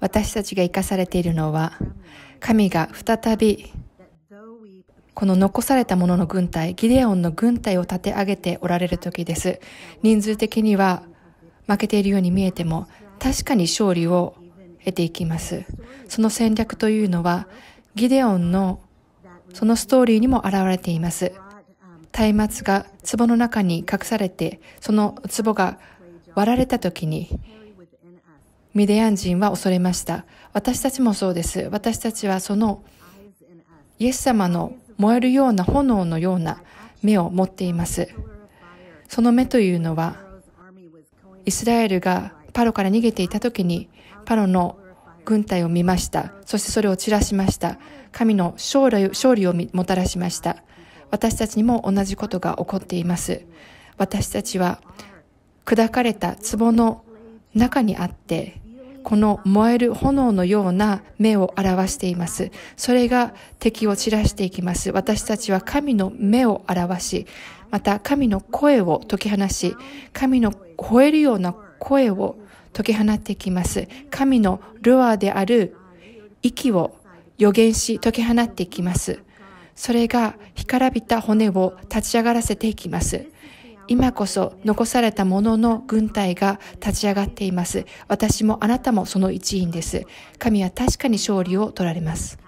私たちが生かされているのは、神が再びこの残された者の軍隊、ギデオンの軍隊を立て上げておられる時です。人数的には負けているように見えても、確かに勝利を得ていきます。その戦略というのは、ギデオンのそのストーリーにも現れています。松明が壺の中に隠されて、その壺が割られた時に、ミディアン人は恐れました。私たちもそうです。私たちはそのイエス様の燃えるような炎のような目を持っています。その目というのは、イスラエルがパロから逃げていた時に、パロの軍隊を見ました。そしてそれを散らしました。神の勝利勝利をもたらしました。私たちにも同じことが起こっています。私たちは砕かれた壺の中にあって、この燃える炎のような目を表しています。それが敵を散らしていきます。私たちは神の目を表し、また神の声を解き放し、神の吠えるような声を解き放っていきます。神のルアーである息を予言し解き放っていきます。それが干からびた骨を立ち上がらせていきます。今こそ残されたものの軍隊が立ち上がっています。私もあなたもその一員です。神は確かに勝利を取られます。